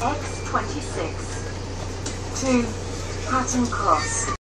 X26 to Hatton Cross.